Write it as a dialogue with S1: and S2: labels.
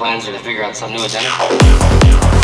S1: plans are to figure out some new identity.